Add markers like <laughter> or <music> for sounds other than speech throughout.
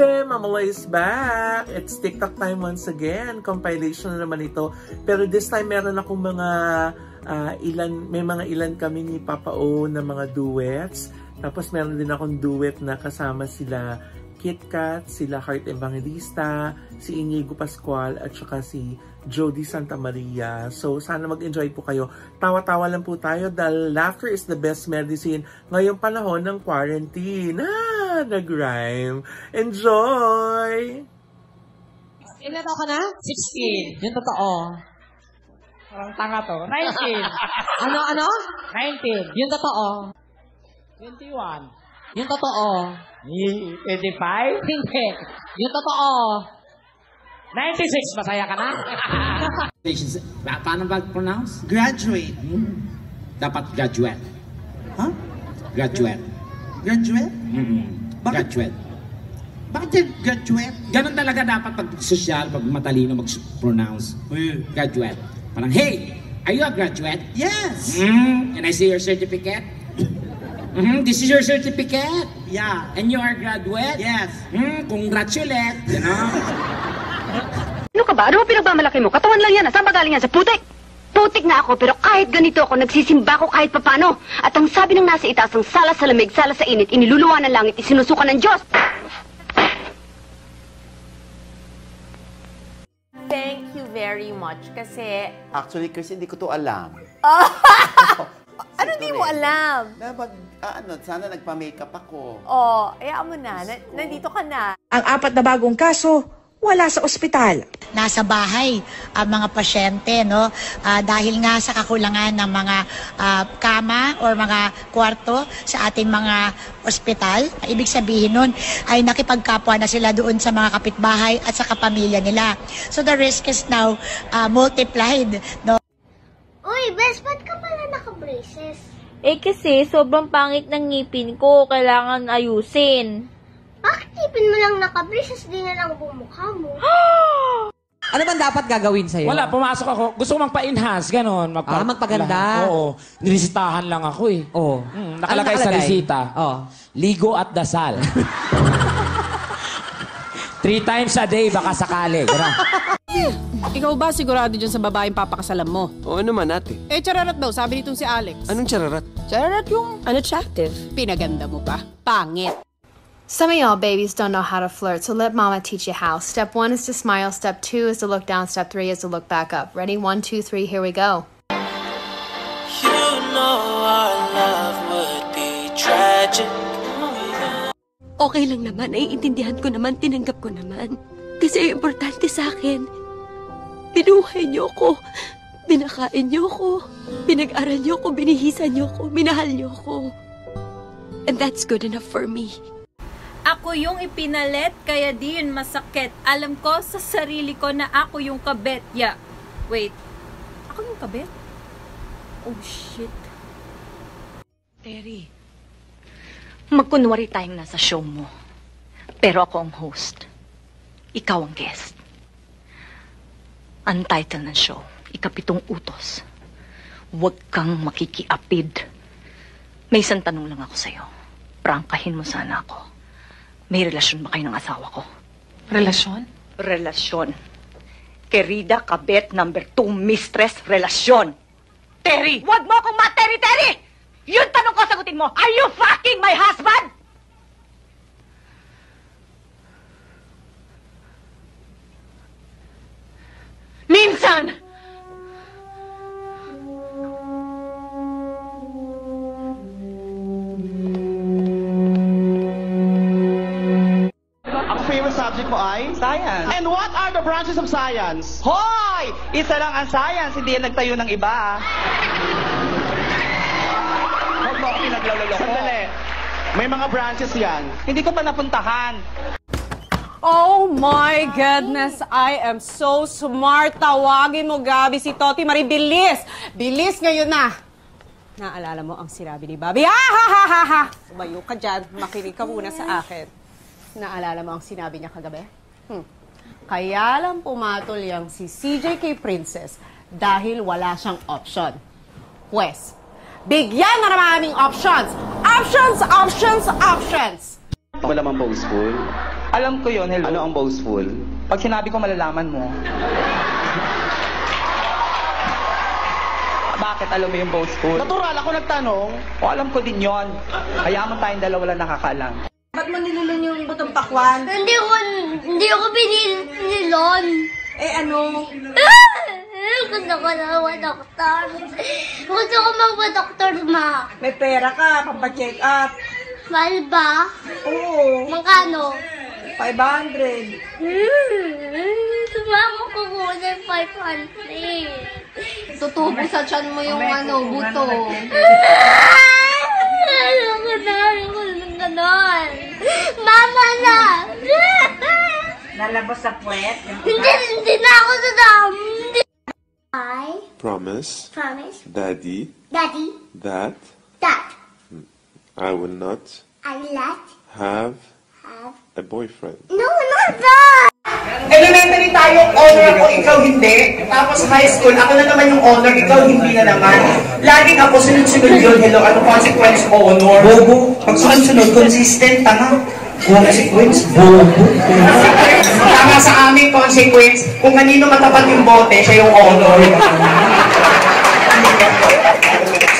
Bebe! Mamala is back! It's TikTok time once again. Compilation na naman ito. Pero this time meron akong mga uh, ilan, may mga ilan kami ni Papa O na mga duets. Tapos meron din akong duet na kasama sila Kit Kat, sila Heart Evangelista, si Inigo Pascual at saka si Jody Santa Maria. So sana mag-enjoy po kayo. Tawa-tawa lang po tayo dahil laughter is the best medicine ngayong panahon ng quarantine. Ah! Nag-rhyme. Enjoy! Ilan ako na? 16. Yung totoo. Parang tanga to. 19. <laughs> Ano, ano? 19. Yung totoo. 21. Yung totoo. 25? Hindi. Yung totoo. 96. Masaya ka na? <laughs> Pa- Paano ba pronounce? Graduate. Dapat graduate. Huh? Graduate. Graduate? Mm-mm. Bakit? Graduate. Bakit yan graduate? Ganun talaga dapat pag social, pag matalino mag-pronounce. Graduate. Parang, hey, are you a graduate? Yes! Mm, can I see your certificate? mm, this is your certificate. Yeah. And you are graduate? Yes. Mm, congratulate. You know? Ano ka ba? Ano ba pinagmamalaki mo? Katawan lang yan. Saan ba galing yan? Sa putik? Putik na ako, pero kahit ganito ako, nagsisimba ko kahit papano. At ang sabi ng nasa itaas, ang sala sa lamig, sala sa init, iniluluwa ng langit, isinusukan ng Diyos. Thank you very much kasi... Actually, Chris, hindi ko to alam. <laughs> Ano di mo alam? Dapat, ah, ano, sana nagpa-makeup ako. Oh, hayaan mo na. na. Nandito ka na. Ang apat na bagong kaso, wala sa ospital. nasa bahay ang mga pasyente no Ah, dahil nga sa kakulangan ng mga ah, kama or mga kwarto sa ating mga ospital ibig sabihin nun ay nakipagkapwa na sila doon sa mga kapitbahay at sa kapamilya nila so the risk is now ah, multiplied no Uy, Bes, ba't ka pala naka-braces? Eh kasi sobrang pangit ng ngipin ko, kailangan ayusin. Bakit ipin mo lang naka-braces, di na lang bumukha mo? <gasps> Ano bang dapat gagawin sa'yo? Wala, pumasok ako. Gusto ko magpa-enhance, ganon. Magpa- Ah, magpaganda. Oo. Nilisitahan lang ako eh. Oo. Mm, Ano nakalagay sa nakalagay? resita. Oo. Ligo at dasal. <laughs> Three times a day, baka sakali. Ganun. <laughs> Ikaw ba sigurado dyan sa babaeng papakasalan mo? Oo naman ate. Eh, chararat daw, sabi nitong si Alex. Anong chararat? Chararat yung unattractive. Pinaganda mo pa. Pangit. Some of y'all babies don't know how to flirt, so let mama teach you how. Step one is to smile, step two is to look down, step three is to look back up. Ready? One, two, three, here we go. You know our love would be tragic. Okay lang naman, naiintindihan ko naman, tinanggap ko naman. Kasi importante sa akin, binuhay niyo ko, binakain niyo ko, pinag-aral niyo ko, binihisan niyo ko, minahal niyo ko. And that's good enough for me. Ako yung ipinalit, kaya di yun masakit. Alam ko sa sarili ko na ako yung kabet. Yeah. Wait. Ako yung kabet? Oh, shit. Terry, magkunwari tayong nasa show mo. Pero ako ang host. Ikaw ang guest. Ang title ng show, Ikapitong Utos. Huwag kang makikiapid. May isang tanong lang ako sa'yo. Prangkahin mo sana ako. May relasyon ba kayo ng asawa ko? Relasyon? Relasyon. Querida kabet number two mistress relasyon. Terry! Huwag mo akong ma-Terry, Terry! Yun tanong ko, sagutin mo. Are you fucking my husband? Mo ay? Science. And what are the branches of science? Hoy! Isa lang ang science, hindi yan nagtayo ng iba. ah. Huwag mo ako pinaglaloloko. Sandali. May mga branches yan. Hindi ko pa napuntahan. Oh my goodness, I am so smart. Tawagin mo, Gabi, si Toti Marie. Bilis! Bilis ngayon na! Naalala mo ang sinabi ni Bobby. Ah, ha, ha, ha, ha! Umayo ka dyan. Makinig ka muna sa akin. Naalala mo ang sinabi niya kagabi? Hmm. Kaya lang pumatol yung si CJ kay Princess dahil wala siyang option. Pwes, bigyan na naman aming options! Options, options, options! Wala mang boastful. Alam ko yon hello. Ano ang boastful? Pag sinabi ko, malalaman mo. Bakit alam mo yung boastful? Natural, ako nagtanong. O alam ko din yon. Kaya mo tayong dalawa lang nakakaalam. Ba't mo nilulon yung butong pakwan? Hindi ko, hindi ako binilon. Eh ano? <laughs> Gusto ko na mag-doktor. Gusto ko mag-doktor, ma. May pera ka, pampacheck up. Mahal ba? Oo. Magkano? 500. Hmm, sumama ko kunin 500. Tutubo sa tiyan mo yung ano, buto. <laughs> Ayoko na, ayoko na ganon. Mama na! Lalabas sa puwet? Hindi, hindi na ako sa dam. Hindi. I Promise, promise, Daddy, Daddy, that that I will not I let have have... a boyfriend. No, not that! Elementary tayo, honor ako, ikaw hindi. Tapos high school, ako na naman yung honor, ikaw hindi na naman. Laging ako sunod-sunod yun, hello, ano consequence, honor. Bobo. Pag sunod-sunod, consistent, tama. Consequence, bobo. <laughs> Tama sa amin, consequence, kung kanino matapat yung bote, siya yung honor. <laughs>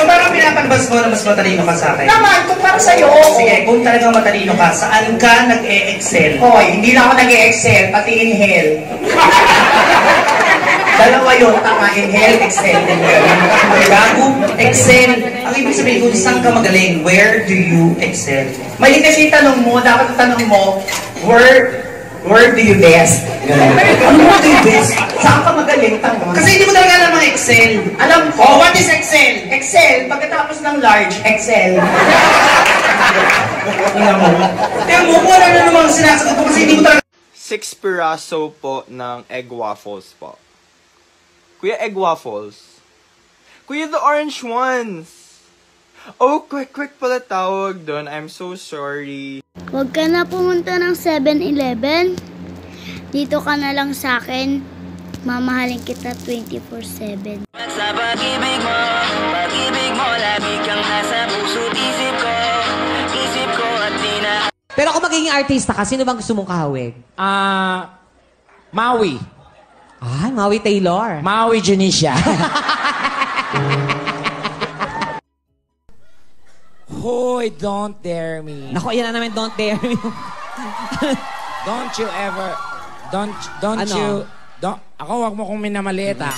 So parang pinapalabas mo na mas matalino ka sa akin? Naman, kung para sa'yo, oo. Sige, kung talagang matalino ka, saan ka nag-e-excel? Hoy, hindi na ako nag-e-excel, pati in hell. <laughs> Dalawa yun, tama, inhale, exhale, din yun. Gago, excel. Ang ibig sabihin kung saan ka magaling, where do you excel? Mali kasi yung tanong mo, dapat tanong mo, where Where do you best? Ano <laughs> mo do you best? Saan ka magaling? Tanong. Kasi hindi mo talaga alam ang Excel. Alam ko. Oh, what is Excel? Excel, pagkatapos ng large, Excel. <laughs> Tingnan mo. Tingnan mo, kung ano na namang sinasagot ko kasi hindi mo talaga Six piraso po ng egg waffles po. Kuya, egg waffles. Kuya, the orange ones. Oh, quick, quick pala tawag doon. I'm so sorry. Huwag ka na pumunta ng 7-Eleven. Dito ka na lang sa akin. Mamahalin kita 24-7. Sa pag-ibig mo, pag-ibig mo, lagi kang nasa puso't isip ko. Isip ko at di na Pero kung magiging artista ka, sino bang gusto mong kahawig? Ah, Maui. Ay, Maui Taylor. Maui Janisha. <laughs> Hoy, don't dare me. Nako, yan na naman, don't dare me. <laughs> Don't you ever, don't, don't Ano? you, don't, ako wag mo kong minamaliit ah.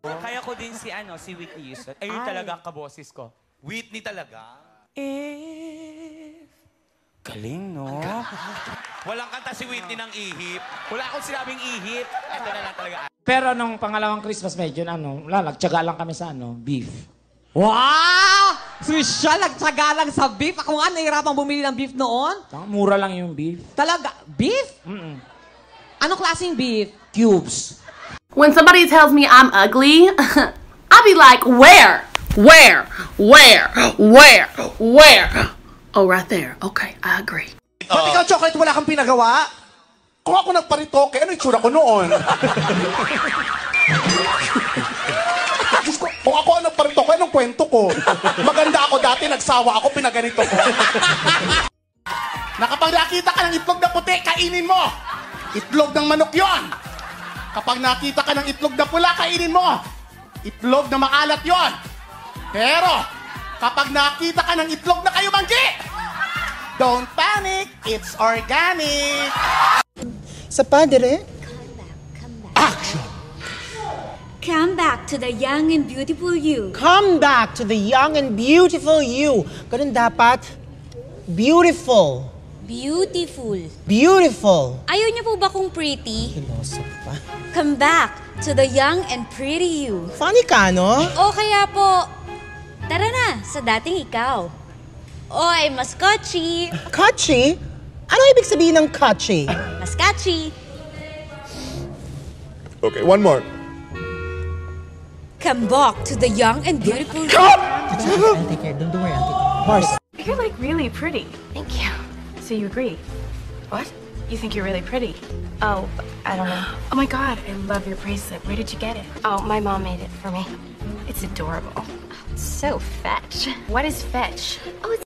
Kaya ko din si ano, si Whitney Houston. Ayun talaga ang kaboses ko. Whitney talaga? If... Galing, no? Walang kanta si Whitney ng ihip. Wala akong sinabing ihip. Ito na lang talaga. Pero nung pangalawang Christmas, medyo ano, wala, nagtyaga lang kami sa ano, beef. Wow! Social, nagtsaga lang sa beef. Ako nga, nahihirapang bumili ng beef noon. Mura lang yung beef. Talaga? Beef? Mm-mm. Anong klaseng beef? Cubes. When somebody tells me I'm ugly, <laughs> I'll be like, where? Where? Where? Where? Where? Oh, right there. Okay, I agree. Ba't ikaw, chocolate, wala kang pinagawa? Kung ako nagparitoke, ano yung tsura ko noon? <laughs> Diyos ko, kung ako ang nagparitoke, anong kwento ko? Maganda ako dati, nagsawa ako, pinaganito ko. na kapag nakita ka ng itlog na puti, kainin mo! Itlog ng manok yon. Kapag nakita ka ng itlog na pula, kainin mo! Itlog na maalat yon. Pero, kapag nakita ka ng itlog na kayo manggi, don't panic, it's organic! Sa padre? Come back to the young and beautiful you. Come back to the young and beautiful you. Ganun dapat. Beautiful. Beautiful. Beautiful. Ayaw niyo po ba kung pretty? Philosopher. Come back to the young and pretty you. Funny ka, no? O kaya po, tara na sa dating ikaw. Oy, mas kotchi. Kachi? Ano ibig sabihin ng kachi? Mas catchy. Okay, one more. Come back to the young and beautiful you. I'll take care. Don't, don't worry, I'll take care. Mars. You're like really pretty. Thank you. So you agree? What? You think you're really pretty? Oh, I don't know. <gasps> Oh my god, I love your bracelet. Where did you get it? Oh, my mom made it for me. It's adorable. Oh, it's so fetch. What is fetch? Oh, it's